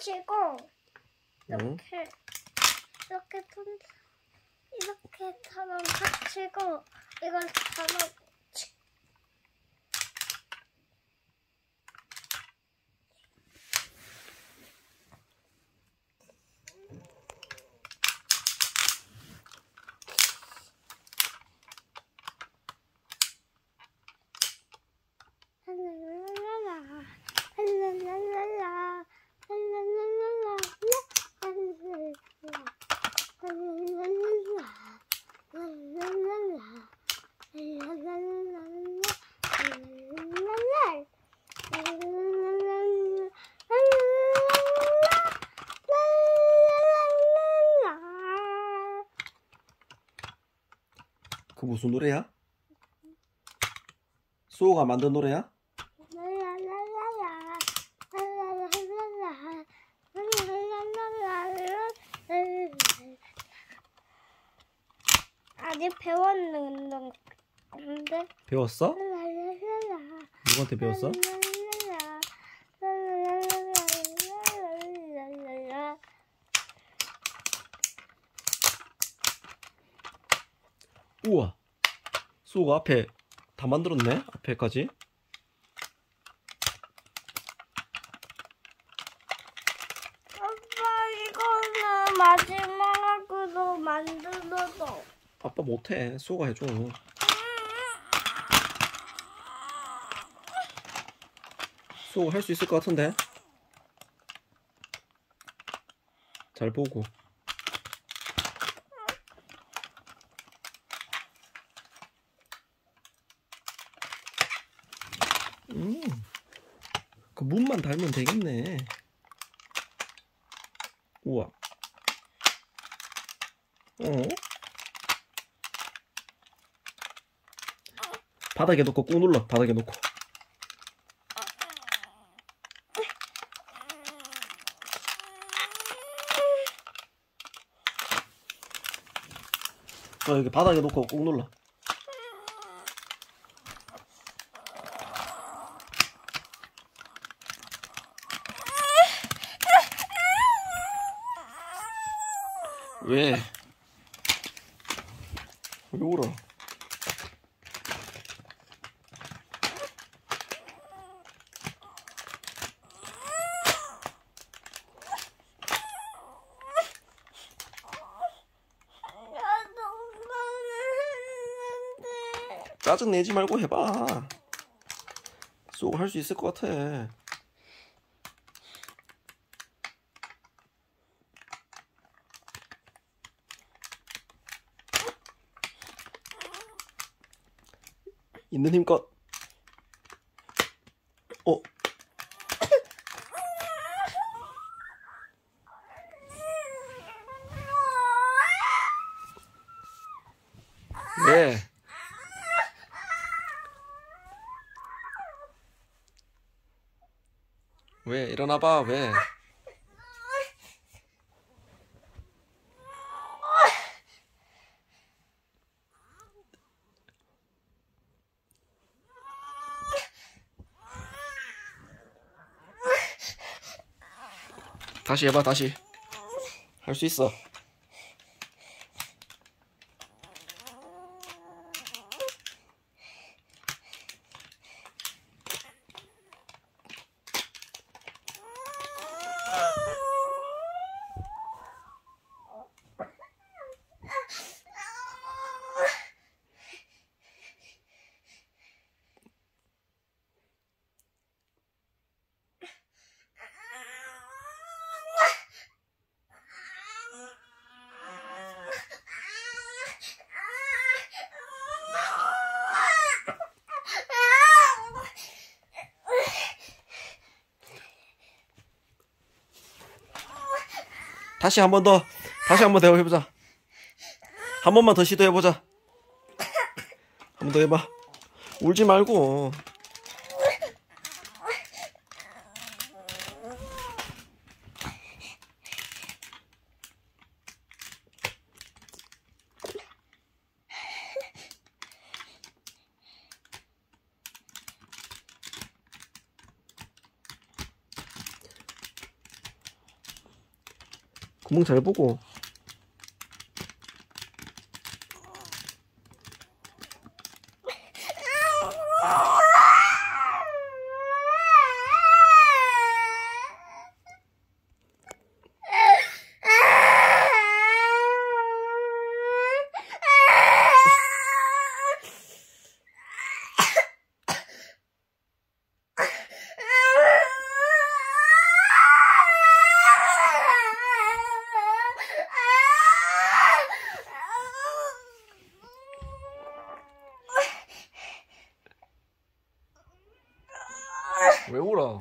치고 응? 이렇게 이렇게 돈 이렇게처럼 합치고 이걸 잡아 그 무슨 노래야? 수호가 만든 노래야? 아직 배웠는데 배웠어? 누구한테 배웠어? 우와. 수호가 앞에 다 만들었네 앞에까지. 아빠 이거는 마지막으로 만들어도. 아빠 못해. 수호가 해줘. 수호가 할 수 있을 것 같은데. 잘 보고 음, 그 문만 달면 되겠네. 우와. 어? 바닥에 놓고 꾹 눌러 바닥에 놓고. 어 여기 바닥에 놓고 꾹 눌러 왜? 왜 울어? 짜증 내지 말고 해봐. 쏘고 할 수 있을 것 같아. 있는 힘껏. 어. 왜? 왜? 일어나봐, 왜? 다시 해봐, 다시. 할 수 있어. 다시 한 번 더, 다시 한 번 더 해보자. 한 번만 더 시도해보자. 한 번 더 해봐. 울지 말고. 구멍 잘 보고. 왜 울어?